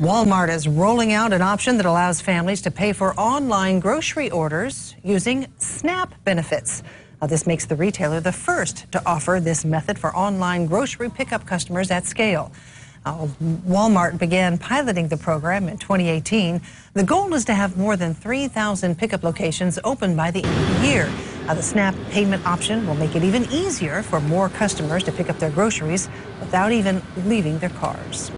Walmart is rolling out an option that allows families to pay for online grocery orders using SNAP benefits. Now, this makes the retailer the first to offer this method for online grocery pickup customers at scale. Uh, Walmart began piloting the program in 2018. The goal is to have more than 3,000 pickup locations open by the end of the year. Now, the SNAP payment option will make it even easier for more customers to pick up their groceries without even leaving their cars.